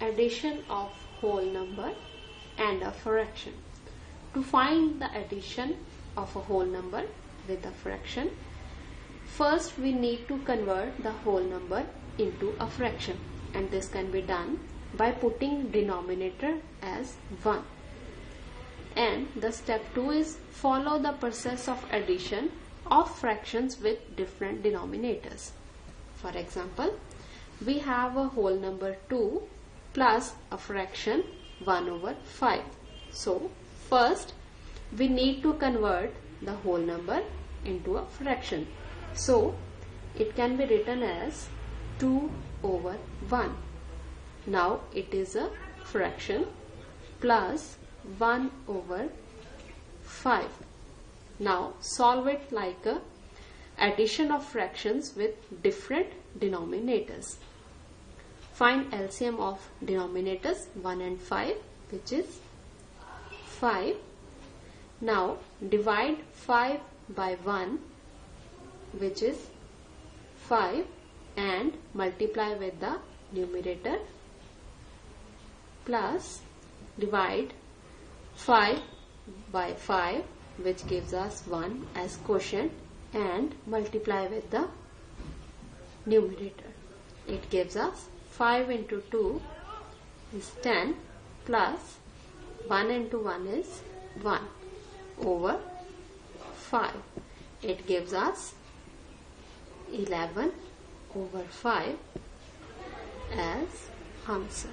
addition of whole number and a fraction. To find the addition of a whole number with a fraction, first we need to convert the whole number into a fraction and this can be done by putting denominator as 1 and the step 2 is follow the process of addition of fractions with different denominators. For example, we have a whole number 2 plus a fraction 1 over 5. So, first we need to convert the whole number into a fraction. So, it can be written as 2 over 1. Now, it is a fraction plus 1 over 5. Now, solve it like a addition of fractions with different denominators. Find LCM of denominators 1 and 5 which is 5. Now divide 5 by 1 which is 5 and multiply with the numerator plus divide 5 by 5 which gives us 1 as quotient and multiply with the numerator. It gives us 5 into 2 is 10 plus 1 into 1 is 1 over 5. It gives us 11 over 5 as answer.